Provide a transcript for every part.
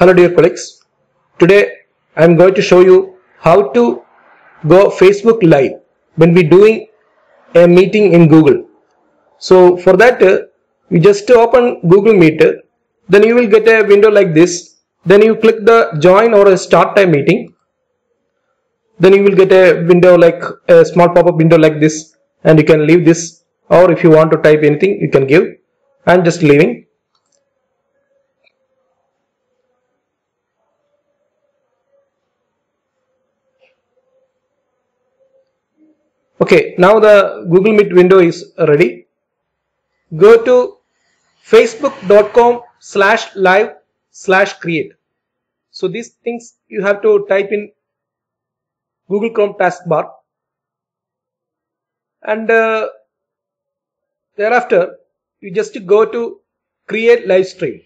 Hello dear colleagues. Today I am going to show you how to go Facebook live when we doing a meeting in Google. So for that uh, you just open Google Meet then you will get a window like this. Then you click the join or a start time meeting. Then you will get a window like a small pop-up window like this and you can leave this. Or if you want to type anything you can give. I'm just leaving Okay, now the Google Meet window is ready. Go to facebook.com slash live slash create. So these things you have to type in Google Chrome taskbar and uh, thereafter you just go to create live stream.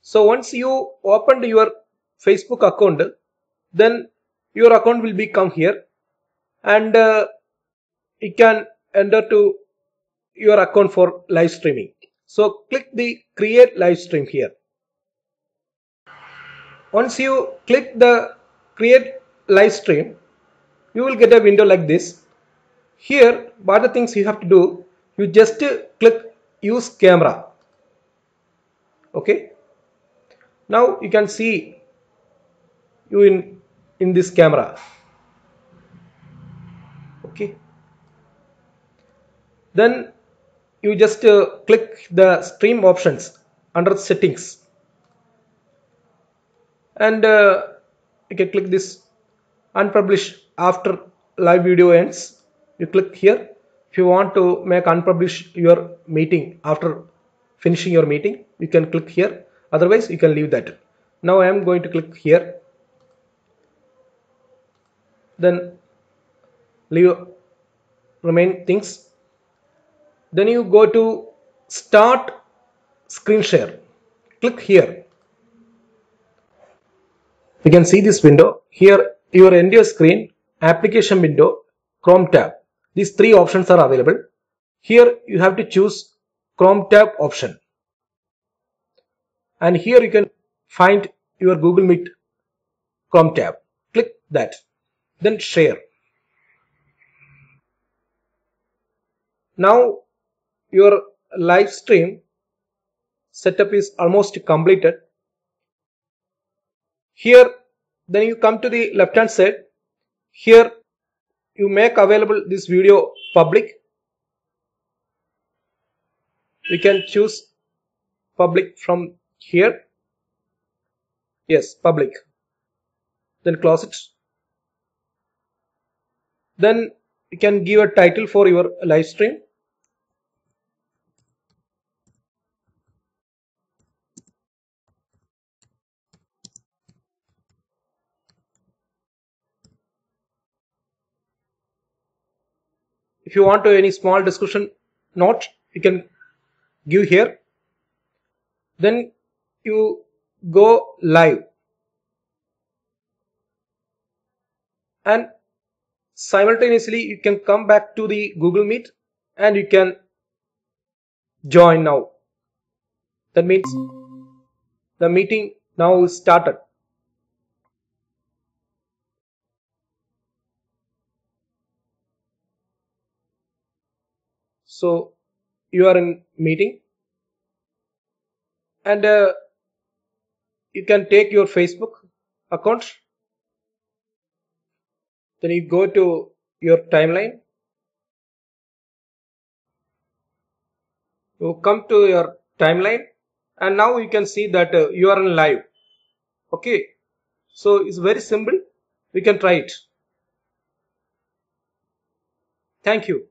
So once you opened your Facebook account then your account will become here and uh, you can enter to your account for live streaming. So click the create live stream here. Once you click the create live stream, you will get a window like this. Here, what the things you have to do? You just click use camera. Okay. Now you can see you in in this camera. Okay then you just uh, click the stream options under settings. And uh, you can click this unpublish after live video ends. You click here. If you want to make unpublish your meeting after finishing your meeting you can click here. Otherwise you can leave that. Now I am going to click here. Then leave remain things then you go to start screen share. Click here. You can see this window. Here your end screen application window chrome tab. These three options are available. Here you have to choose chrome tab option. And here you can find your google meet chrome tab. Click that. Then share. Now your live stream setup is almost completed. Here then you come to the left hand side. Here you make available this video public. We can choose public from here. Yes public. Then close it. Then you can give a title for your live stream if you want to any small discussion note you can give here. Then you go live. And simultaneously you can come back to the google meet and you can join now. That means the meeting now is started so you are in meeting. And uh, you can take your facebook account. Then you go to your timeline. You come to your timeline. And now you can see that uh, you are in live. Okay? So it's very simple. We can try it. Thank you